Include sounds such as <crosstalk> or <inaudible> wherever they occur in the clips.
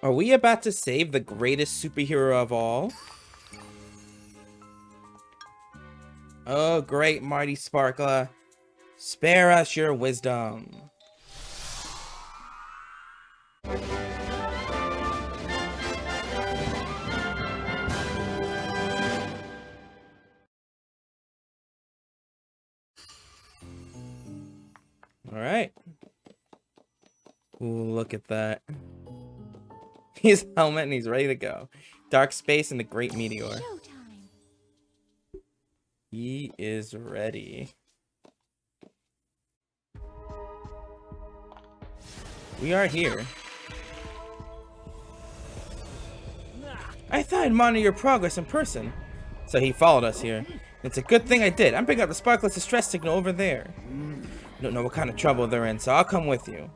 Are we about to save the greatest superhero of all? Oh, great, Mighty Sparkla. Spare us your wisdom. All right. Ooh, look at that. His helmet and he's ready to go. Dark space and the great meteor. He is ready. We are here. I thought I'd monitor your progress in person. So he followed us here. It's a good thing I did. I'm picking up the Sparkla's distress signal over there. I don't know what kind of trouble they're in, so I'll come with you.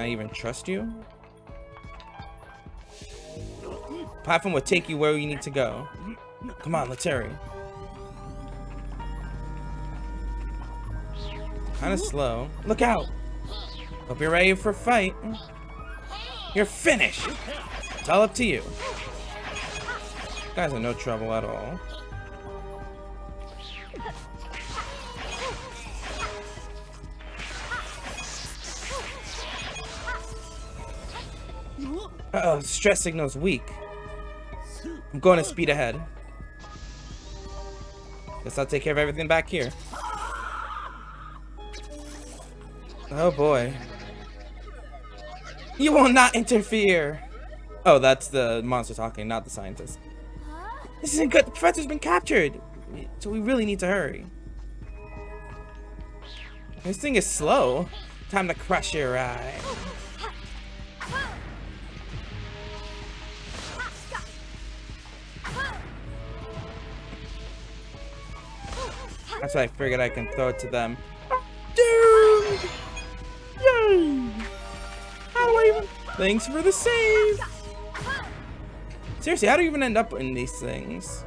I even trust you? Platform will take you where you need to go. Come on, let's hurry. Kinda slow. Look out! Hope you're ready for a fight. You're finished! It's all up to you. Guys are no trouble at all. Uh-oh, stress signal's weak. I'm going to speed ahead. Guess I'll take care of everything back here. Oh boy. You will not interfere! Oh, that's the monster talking, not the scientist. This isn't good. The professor's been captured. So we really need to hurry. This thing is slow. Time to crush your eye. That's why I figured I can throw it to them. Dude! Yay! How do I even... Thanks for the save! Seriously, how do you even end up in these things?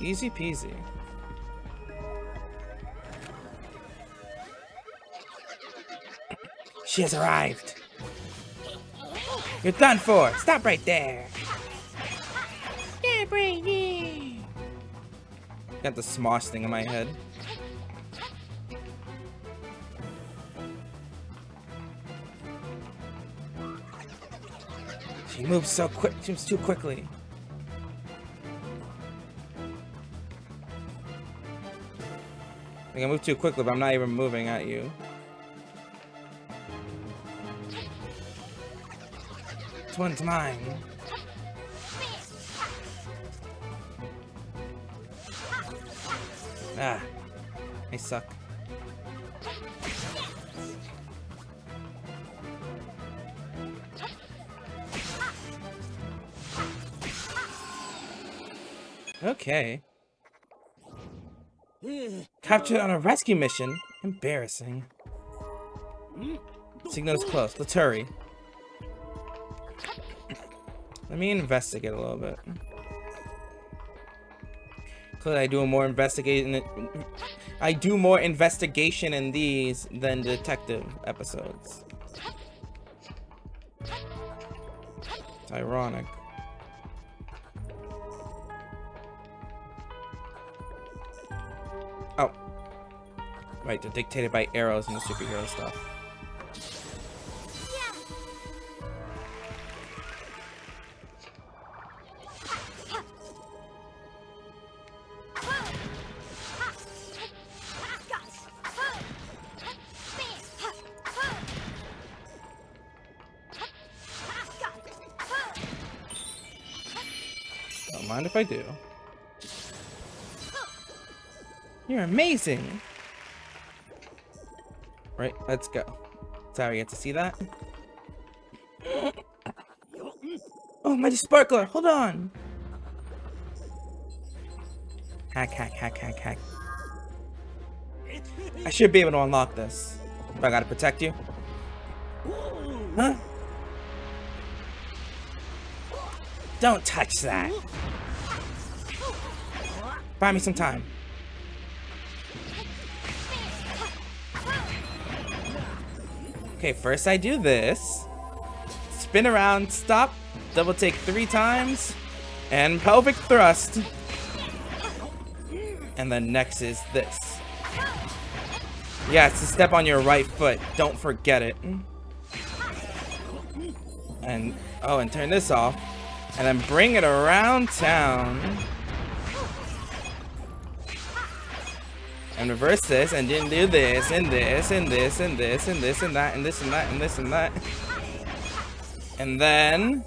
Easy peasy. She has arrived. You're done for. Stop right there. Yeah, Brady. Got the smosh thing in my head. She moves so quick. She moves too quickly. I can move too quickly, but I'm not even moving at you. This one's mine. Ah, I suck. Okay. Captured on a rescue mission? Embarrassing. Signal's close. Let's hurry. Let me investigate a little bit. Clearly, I do more investigation. I do more investigation in these than detective episodes. It's ironic. Oh. Right, they're dictated by arrows and the superhero stuff. Don't mind if I do. You're amazing! Right, let's go. Sorry, you get to see that? <gasps> Oh, Mighty Sparkla, hold on! Hack, hack, hack, hack, hack. I should be able to unlock this. But I gotta protect you. Huh? Don't touch that. Buy me some time. Okay, first I do this. Spin around, stop, double take three times, and pelvic thrust. And then next is this. Yeah, it's to step on your right foot. Don't forget it. And, oh, and turn this off. And then bring it around town. And reverse this, and then do this, and this, and this, and this, and this, and that, and this, and that, and this, and that. And then,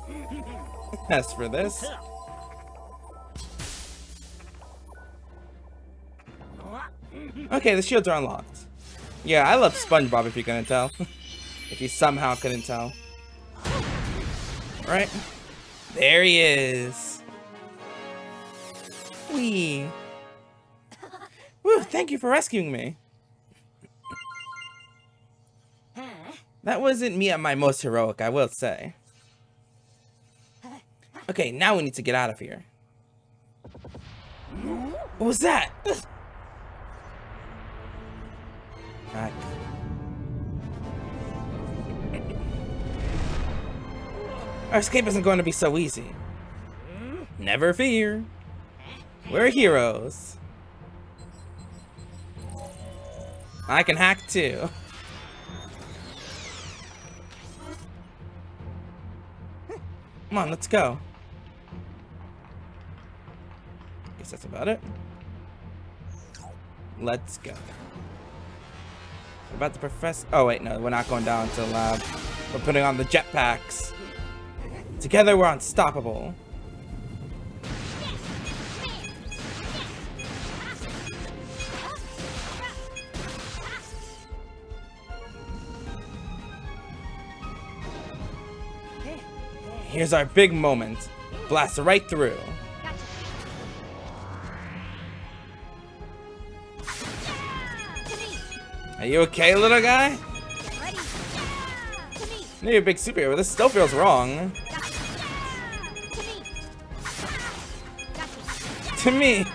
as for this. Okay, the shields are unlocked. Yeah, I love SpongeBob if you couldn't tell. <laughs> if you somehow couldn't tell. Right? There he is. Wee. Thank you for rescuing me. That wasn't me at my most heroic, I will say. Okay, now we need to get out of here. What was that? Back. Our escape isn't going to be so easy. Never fear. We're heroes. I can hack too. Come on, let's go. Guess that's about it. Let's go. We're about to profess- Oh wait, no, we're not going down to the lab. We're putting on the jetpacks. Together we're unstoppable. Here's our big moment. Blast right through. Are you okay, little guy? No, you're a big superhero. This still feels wrong. To me.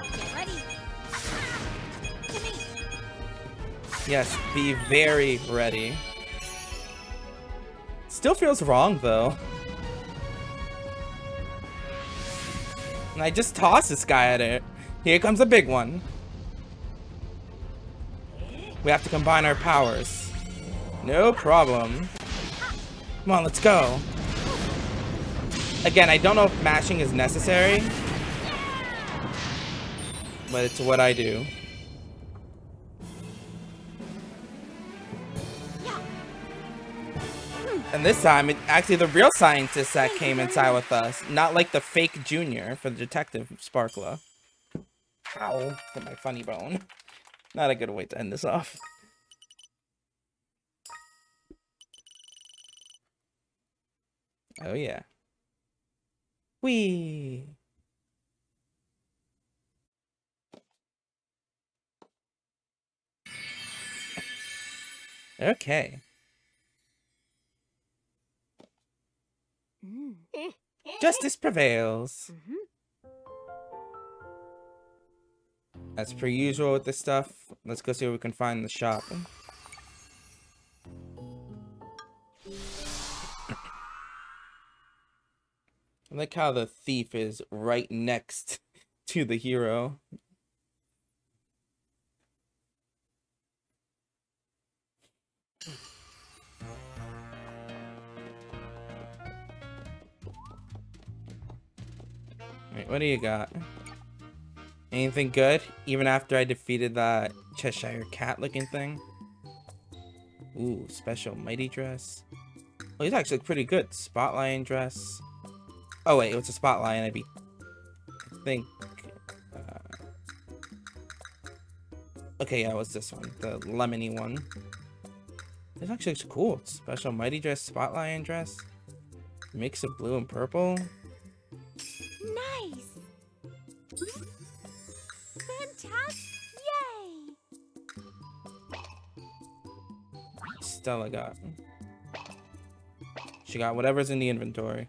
Yes, be very ready. Still feels wrong, though. And I just toss this guy at it. Here comes a big one. We have to combine our powers. No problem. Come on, let's go. Again, I don't know if mashing is necessary. But it's what I do. And this time, it actually the real scientist that came inside with us, not like the fake junior for the detective Sparkla. Ow, hit my funny bone. Not a good way to end this off. Oh yeah. Wee. Okay. Mm. Justice prevails. Mm-hmm. As per usual with this stuff, let's go see what we can find in the shop. I like how the thief is right next <laughs> to the hero. What do you got? Anything good? Even after I defeated that Cheshire cat looking thing? Ooh, special mighty dress. Oh, he's actually pretty good. Spotlight dress. Oh wait, it was a spotlight. I'd be. I think. Uh... Okay, yeah, was this one, the lemony one. This actually looks cool. Special mighty dress, spotlight dress. Mix of blue and purple. Fantastic! Yay! Stella got. She got whatever's in the inventory.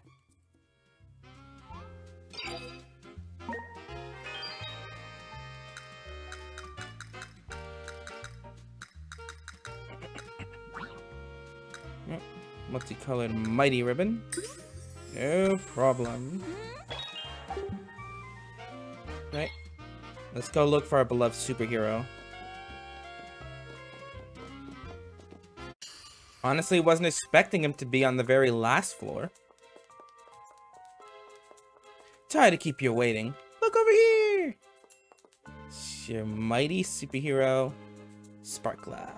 Multicolored mighty ribbon. No problem. Right. Let's go look for our beloved superhero. Honestly, wasn't expecting him to be on the very last floor. Sorry to keep you waiting. Look over here! It's your mighty superhero, Sparkla.